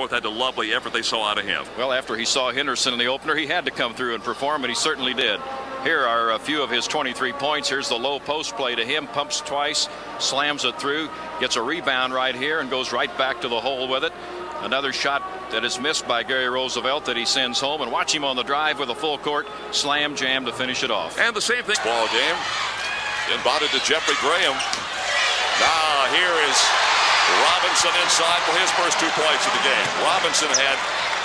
North had a lovely effort they saw out of him. Well, after he saw Henderson in the opener, he had to come through and perform, and he certainly did. Here are a few of his 23 points. Here's the low post play to him, pumps twice, slams it through, gets a rebound right here, and goes right back to the hole with it. Another shot that is missed by Gary Roosevelt that he sends home, and watch him on the drive with a full court slam jam to finish it off. And the same thing. Ball game. Inbounded to Jeffrey Graham. Now here is Robinson inside for his first two points of the game. Robinson had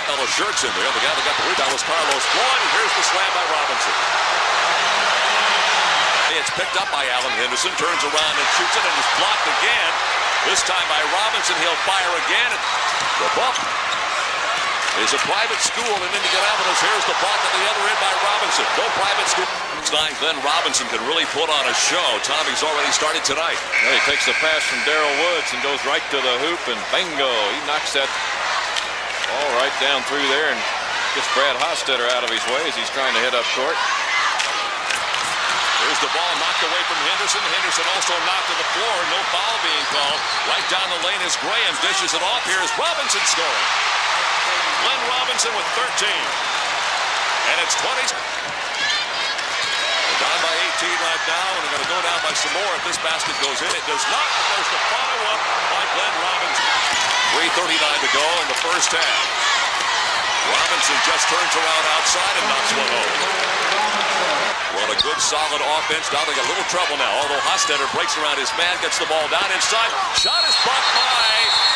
Ella Shirts in there. The guy that got the rebound was Carlos Floyd, and here's the slam by Robinson. It's picked up by Alan Henderson, turns around and shoots it, and is blocked again. This time by Robinson, he'll fire again. The bump is a private school in Indianapolis. Here's the block at the other end by Robinson. No private school. Glenn Robinson can really put on a show. Tommy's already started tonight. Well, he takes the pass from Daryl Woods and goes right to the hoop, and bingo, he knocks that ball right down through there and gets Brad Hostetter out of his way as he's trying to head up court. There's the ball knocked away from Henderson. Henderson also knocked to the floor. No foul being called. Right down the lane as Graham dishes it off. Here's Robinson scoring. Glenn Robinson with 13. And it's 20. They're down by 18 right now, and they're going to go down by some more if this basket goes in. It does not. There's the follow-up by Glenn Robinson. 3.39 to go in the first half. Robinson just turns around outside and knocks one home. Well, a good, solid offense. Now they got a little trouble now. Although Hostetter breaks around his man, gets the ball down inside. Shot is blocked by